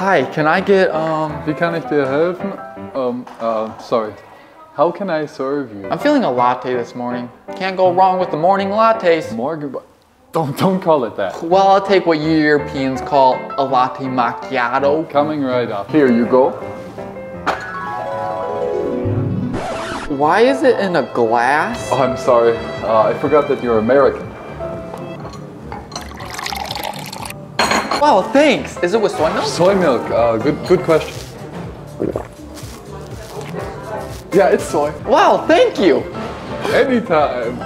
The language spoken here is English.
Hi, can I get, um, Wie kann ich dir helfen? Um, uh, sorry. How can I serve you? I'm feeling a latte this morning. Can't go wrong with the morning lattes. Morgan. Don't don't call it that. Well, I'll take what you Europeans call a latte macchiato. Coming right up. Here you go. Why is it in a glass? Oh, I'm sorry. Uh, I forgot that you're American. Wow, thanks. Is it with soy milk? Soy milk. Uh, good good question. Yeah, it's soy. Wow, thank you. Anytime.